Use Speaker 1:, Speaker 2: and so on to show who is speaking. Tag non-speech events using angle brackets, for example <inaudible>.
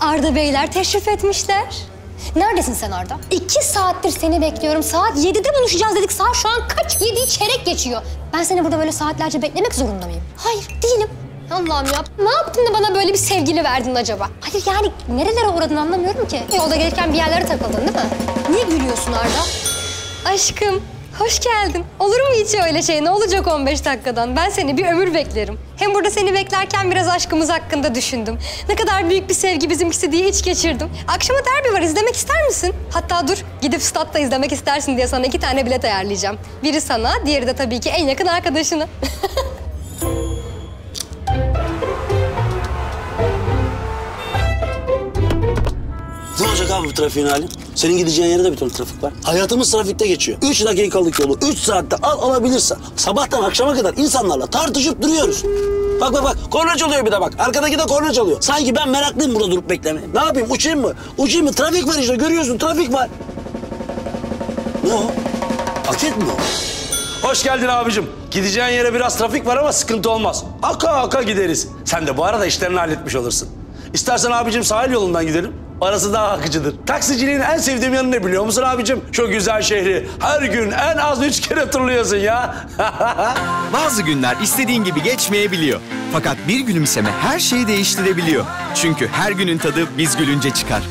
Speaker 1: Arda Beyler teşrif etmişler. Neredesin sen Arda? İki saattir seni bekliyorum. Saat 7'de buluşacağız dedik. Saat şu an kaç? 7'yi çeyrek geçiyor. Ben seni burada böyle saatlerce beklemek zorunda mıyım? Hayır, değilim. Allah'ım ya. Ne yaptın da bana böyle bir sevgili verdin acaba? Hayır yani nerelere uğradın anlamıyorum ki. Yolda gelirken bir yerlere takıldın değil mi? Niye gülüyorsun Arda? Aşkım, hoş geldin. Olur mu hiç öyle şey? Ne olacak 15 dakikadan? Ben seni bir ömür beklerim. Hem burada seni beklerken biraz aşkımız hakkında düşündüm. Ne kadar büyük bir sevgi bizimkisi diye hiç geçirdim. Akşama derbi var, izlemek ister misin? Hatta dur, gidip statta izlemek istersin diye sana iki tane bilet ayarlayacağım. Biri sana, diğeri de tabii ki en yakın arkadaşına. <laughs>
Speaker 2: Ne olacak abi bu trafiğin hali? Senin gideceğin yerde de bir ton trafik var. Hayatımız trafikte geçiyor. Üç dakikalık yolu üç saatte al alabilirsen sabahtan akşama kadar insanlarla tartışıp duruyoruz. Bak bak bak korna çalıyor bir de bak. Arkadaki de korna çalıyor. Sanki ben meraklıyım burada durup beklemeye. Ne yapayım uçayım mı? Uçayım mı? Trafik var işte görüyorsun trafik var. Ne o? Paket mi o?
Speaker 3: Hoş geldin abicim. Gideceğin yere biraz trafik var ama sıkıntı olmaz. Aka aka gideriz. Sen de bu arada işlerini halletmiş olursun. İstersen abicim sahil yolundan gidelim. Arası daha akıcıdır. Taksiciliğin en sevdiğim yanı ne biliyor musun abicim? Şu güzel şehri her gün en az üç kere turluyorsun ya. <laughs>
Speaker 4: Bazı günler istediğin gibi geçmeyebiliyor. Fakat bir gülümseme her şeyi değiştirebiliyor. Çünkü her günün tadı biz gülünce çıkar.